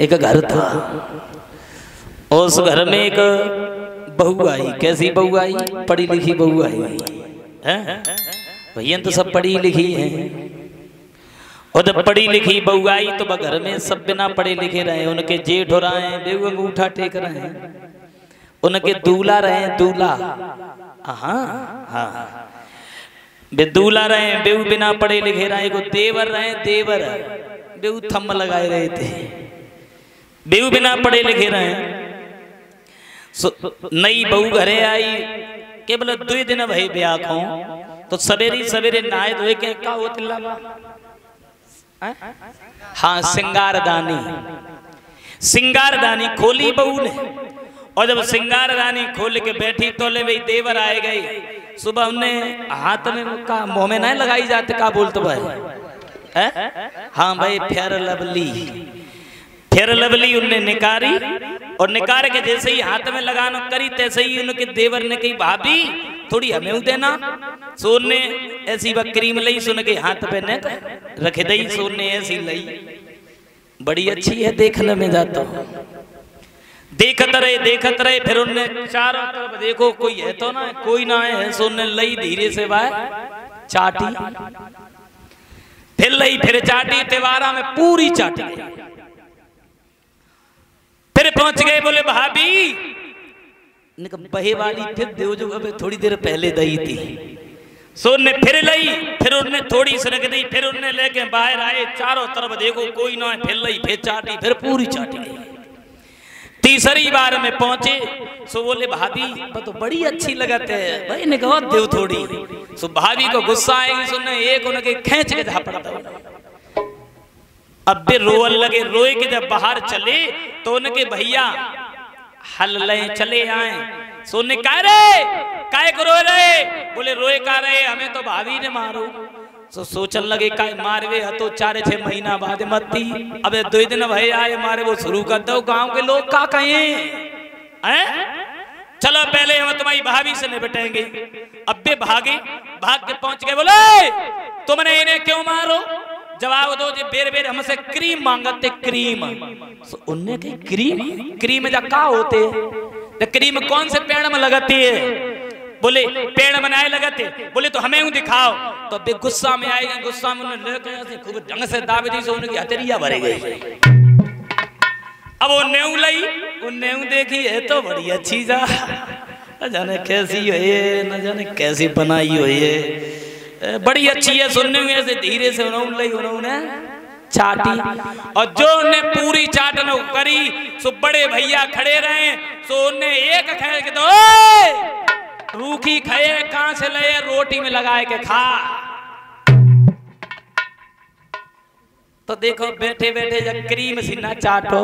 एक घर था। उस घर में एक बहू आई। कैसी बहू आई? पढ़ी लिखी बहू आई। भैया तो सब पढ़ी लिखी है। और जब पढ़ी लिखी बहू आई तो घर में सब बिना पढ़े लिखे रहे। उनके जेठ हो रहे हैं बेहू अंगूठा टेक रहे हैं। उनके दूल्हा रहे दूल्हा। हाँ हाँ। बे दूल्हा रहे बेहू बिना पढ़े लिखे रहे। को देवर रहे देवर। बेहू थम लगाए रहे थे बेहू बिना पढ़े लिखे रहे। नई बहू घरे आई, केवल दो दिन भाई ब्याह को तो सवेरी सवेरे नहाए धोए के का होतिल्ला हाँ सिंगारदानी सिंगारदानी खोली बहू ने। और जब सिंगारदानी खोल के बैठी तो ले भाई देवर आए गए। सुबह हमने हाथ में का मुँह में नहीं लगाई जाते, का बोलते भाई हाँ? भाई फेर लवली। फेर लवली उनने निकारी और निकार के जैसे ही हाथ में लगाना करी, तैसे ही उनके देवर ने कही, भाभी, थोड़ी हमें देना। सोन ने ऐसी क्रीम लई, सुन के हाथ पे ने रख दई, सोन ने ऐसी लई। बड़ी अच्छी है, देखने में जाता हूँ। देखत रहे देखत रहे, फिर उनने चारों तरफ़ देखो, कोई है तो ना, कोई ना है, सोन ने लई धीरे से वाय चाटी। फिर लई, फिर चाटी त्योहारा में पूरी चाटी। पहुँच गए बोले भाभी। बहे वाली फिर देव जो अबे थोड़ी देर पहले दई थी। सो ने फिर लई फिर उनने थोड़ी सरक दी फिर उनने लेके बाहर आए चारों तरफ़ देखो कोई ना फिर लई फिर चाटी फिर पूरी चाटी। तीसरी बार में पहुँचे सो बोले भाभी तो बड़ी अच्छी लगत है। भाई ने कहा देव थोड़ी। सो भाभी को गुस्सा आएगी सुनने एक उनके खींच के झापड़ दो। अब भी रोअन लगे, रोए के जब बाहर चले तो उनके भैया, हल ले, चले आए। सोने कह रहे काय को रो रहे? बोले, रोए का रहे? हमें तो भाभी ने मारो। तो सोचन लगे, काय मारवे? हतो चार छह महीना बाद मती अबे दो दिन भय आए मारे, वो शुरू कर दो, गाँव के लोग का कहे? हैं? चलो, पहले हम तुम्हारी भाभी से निपटेंगे। अब भी भागे, भाग के पहुँच गए, बोले तुमने इन्हें क्यों मारो? जवाब दो जे बेर बेर हमसे क्रीम मांगते क्रीम। so, उनने कही क्रीम? क्रीम जा का होते? तो क्रीम कौन से पेड़ में लगती है? बोले पेड़ बनाए लगते। बोले तो हमें दिखाओ। तो बे गुस्सा में आएगा गुस्सा में उन्होंने खूब ढंग से दावे दी सो उनकी हथेलियाँ भरे गई। अब वो नेऊ लई वो नेऊ देखी है तो बड़ी अच्छी जा। जाने कैसी हो न जाने कैसी बनाई हो बड़ी अच्छी है, सुनने में ऐसे धीरे से उन्होंने चाटी। और जो ने पूरी चाटन करी, सो बड़े भैया खड़े रहे, सो उन्हें एक खैर के दो रूखी खाए कहाँ से ले रोटी में लगाए के खा। तो देखो बैठे बैठे जब क्रीम सीना चाटो।